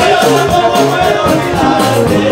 pero no puedo olvidarte.